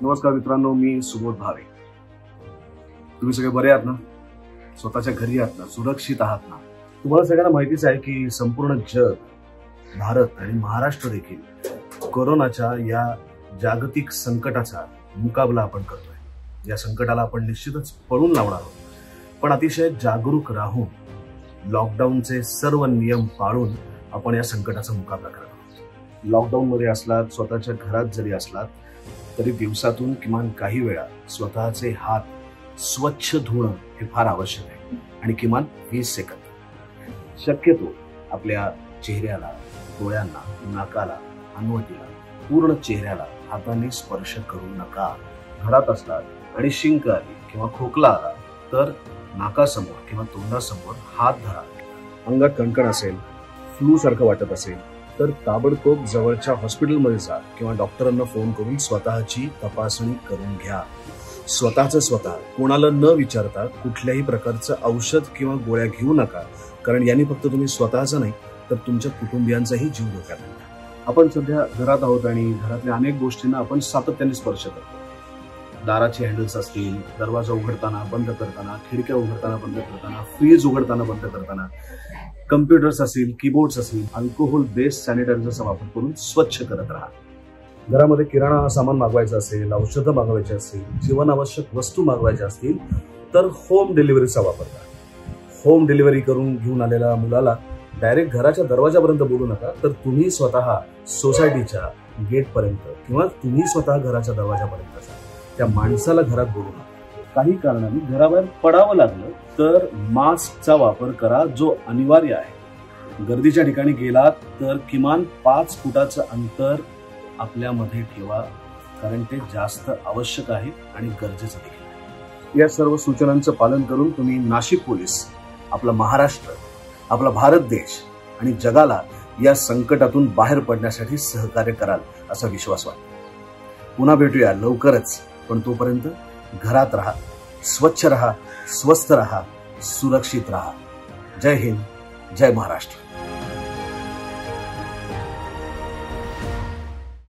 नमस्कार मित्रांनो मी सुबोध भावे. तुम्ही सगळे बरे आहात ना? स्वतःच्या घरी आहात ना? सुरक्षित आहात ना? तुम्हाला सगळ्यांना माहितीच आहे की संपूर्ण जग भारत आणि महाराष्ट्र देखील कोरोनाच्या या जागतिक संकटाचा मुकाबला आपण करतोय. या संकटाला आपण निश्चितच पळून लावणार आहोत. पण अतिशय जागरूक राहून लॉकडाऊनचे सर्व नियम पाळून आपण या संकटाचा मुकाबला करत आहोत. लॉकडाऊनमध्ये असलात स्वतःच्या घरात जरी असलात तरी दिवसातून किमान काही वेळा स्वतःचे हात स्वच्छ धुणं हे फार आवश्यक आहे. आणि किमान वीस सेकंद. शक्यतो आपल्या चेहऱ्याला डोळ्यांना नाकाला अनवटीला पूर्ण चेहऱ्याला हाताने स्पर्श करू नका. घरात असलात आणि शिंक आली किंवा खोकला आला तर नाकासमोर किंवा तोंडासमोर हात धरा. अंगात कणकण असेल फ्लू सारखं वाटत असेल तर ताबडतोब जवळच्या हॉस्पिटलमध्ये जा किंवा डॉक्टरांना फोन करून स्वतःची तपासणी करून घ्या. स्वतःचं स्वतः कोणाला न विचारता कुठल्याही प्रकारचं औषध किंवा गोळ्या घेऊ नका कारण यांनी फक्त तुम्ही स्वतःचा नाही तर तुमच्या कुटुंबियांचाही जीव धोक्यात आपण सध्या घरात आहोत आणि घरातल्या अनेक गोष्टींना आपण सातत्याने स्पर्श करतो. दाराचे हँडल्स असतील दरवाजा उघडताना बंद करताना खिडक्या उघडताना बंद करताना फ्रीज उघडताना बंद करताना कम्प्युटर्स असतील कीबोर्ड्स असतील अल्कोहोल बेस्ड सॅनिटायझरचा वापर करून स्वच्छ करत राहा. घरामध्ये किराणा सामान मागवायचं असेल औषधं मागवायची असेल जीवनावश्यक वस्तू मागवायच्या असतील तर होम डिलिव्हरीचा वापर करा. होम डिलिव्हरी करून घेऊन आलेल्या मुलाला डायरेक्ट घराच्या दरवाजापर्यंत बोलू नका तर तुम्ही स्वतः सोसायटीच्या गेटपर्यंत किंवा तुम्ही स्वतः घराच्या दरवाजापर्यंत जा. त्या माणसाला घरात बोलू नका. काही कारणाने घराबाहेर पडावं लागलं तर मास्कचा वापर करा जो अनिवार्य आहे. गर्दीच्या ठिकाणी गेलात तर किमान पाच फुटाचं अंतर आपल्यामध्ये ठेवा कारण ते जास्त आवश्यक आहे आणि गरजेचं देखील आहे. या सर्व सूचनांचं पालन करून तुम्ही नाशिक पोलीस आपला महाराष्ट्र आपला भारत देश आणि जगाला या संकटातून बाहेर पडण्यासाठी सहकार्य कराल असा विश्वास वाटतो. पुन्हा भेटूया लवकरच. पण तोपर्यंत घरात राहा स्वच्छ राहा स्वस्थ राहा सुरक्षित राहा. जय हिंद जय महाराष्ट्र.